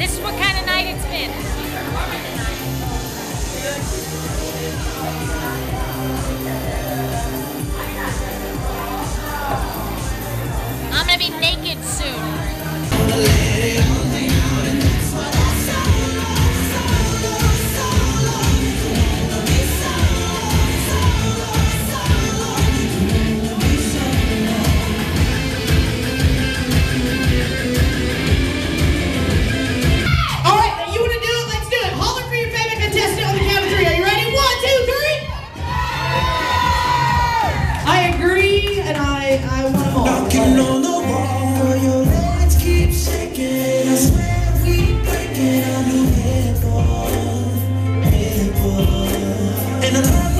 This is what kind of night it's been. The love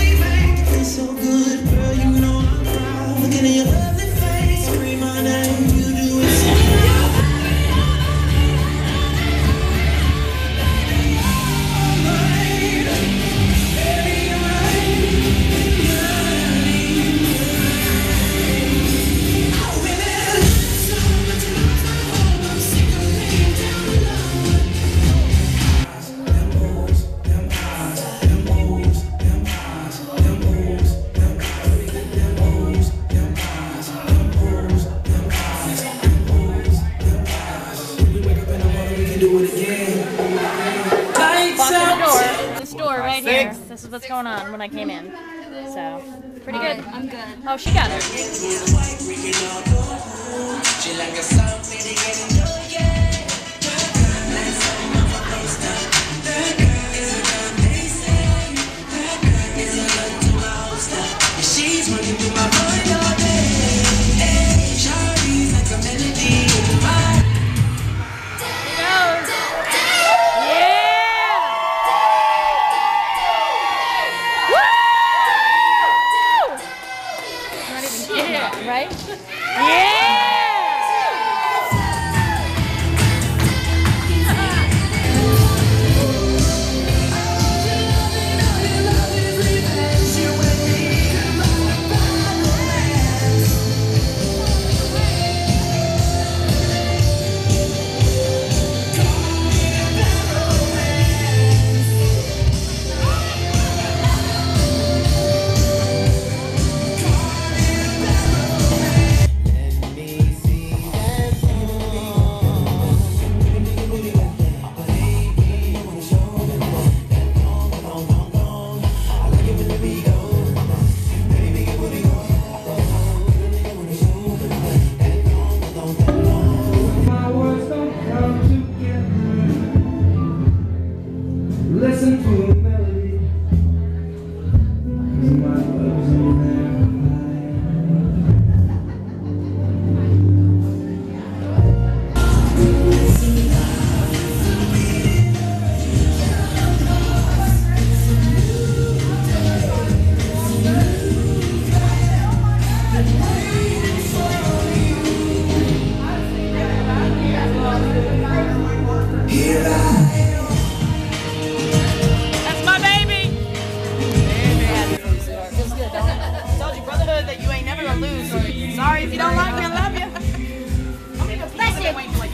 This is what's going on when I came in. So, pretty good. I'm good. Oh, she got it.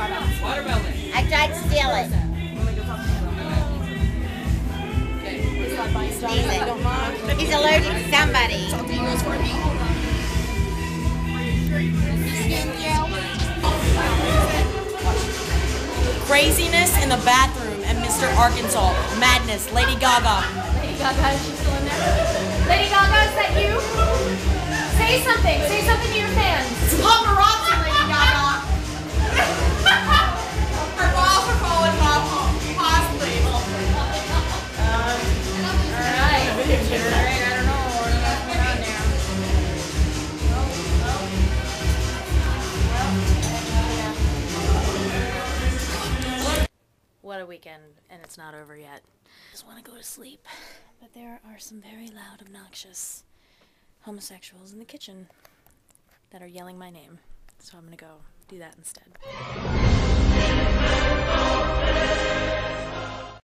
Listen, I tried to steal it. Sneeze. He's allergic to somebody. Craziness in the bathroom at Mr. Arkansas. Madness. Lady Gaga. Lady Gaga, is she still in there? Lady Gaga, is that you? Say something. Say something to your fans. Paparazzi, What a weekend, and it's not over yet. I just want to go to sleep, but there are some very loud, obnoxious homosexuals in the kitchen that are yelling my name. So I'm gonna go do that instead.